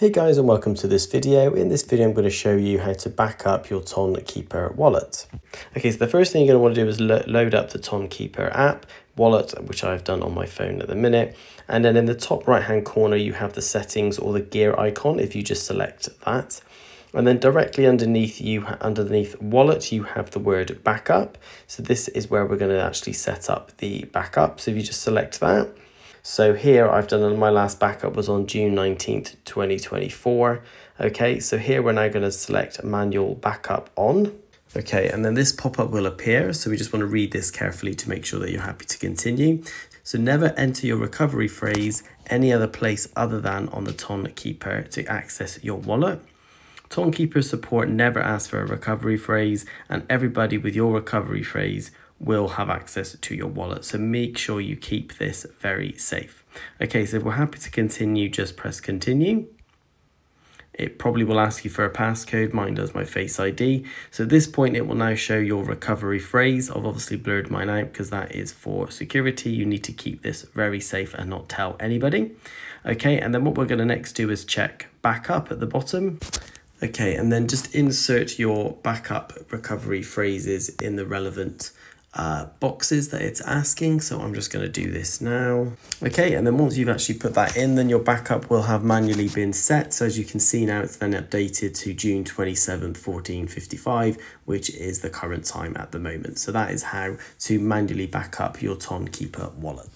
Hey guys and welcome to this video. In this video I'm going to show you how to back up your TonKeeper wallet. Okay, so the first thing you're going to want to do is lo load up the TonKeeper app wallet, which I've done on my phone at the minute. And then in the top right hand corner you have the settings or the gear icon if you just select that. And then directly underneath you, underneath wallet, you have the word backup. So this is where we're going to actually set up the backup. So if you just select that, so here I've done my last backup was on June 19th, 2024. Okay, so here we're now going to select manual backup on. Okay, and then this pop-up will appear. So we just want to read this carefully to make sure that you're happy to continue. So never enter your recovery phrase any other place other than on the Ton Keeper to access your wallet. TonKeeper support never asks for a recovery phrase and everybody with your recovery phrase will have access to your wallet. So make sure you keep this very safe. Okay, so we're happy to continue, just press continue. It probably will ask you for a passcode. Mine does my Face ID. So at this point, it will now show your recovery phrase. I've obviously blurred mine out because that is for security. You need to keep this very safe and not tell anybody. Okay, and then what we're going to next do is check backup at the bottom. Okay, and then just insert your backup recovery phrases in the relevant uh, boxes that it's asking. So I'm just going to do this now. Okay, and then once you've actually put that in, then your backup will have manually been set. So as you can see now, it's then updated to June 27th, 1455, which is the current time at the moment. So that is how to manually back up your TonKeeper wallet.